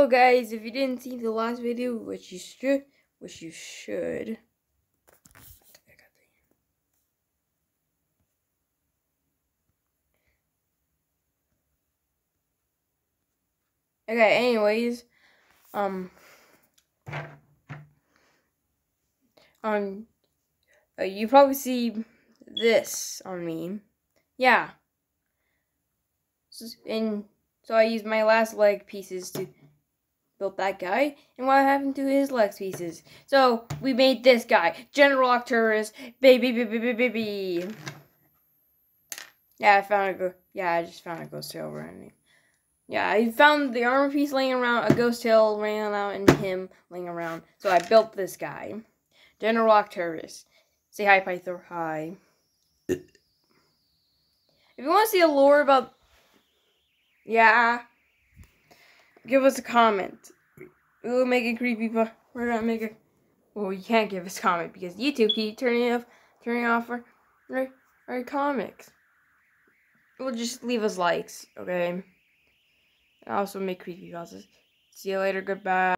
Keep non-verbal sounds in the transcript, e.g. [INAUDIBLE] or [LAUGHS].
So guys, if you didn't see the last video, which you should, which you should. Okay, anyways, um, um, uh, you probably see this on me. Yeah. And so I used my last leg pieces to build that guy. And what happened to his leg pieces? So we made this guy. General Arcturus. Baby, baby, baby, baby. Yeah, I found a go. Yeah, I just found a ghost tail running. Yeah, I found the armor piece laying around, a ghost tail laying around, and him laying around. So I built this guy. General Arcturus. Say hi, Pythor. Hi. [LAUGHS] if you want to see a lore about... Yeah. Give us a comment. We'll make it creepy, but we're gonna make it... Well, you can't give us a comment because YouTube keep turning off, turning off our, our, our comics. We'll just leave us likes, okay? I also make creepy pauses. See you later, goodbye.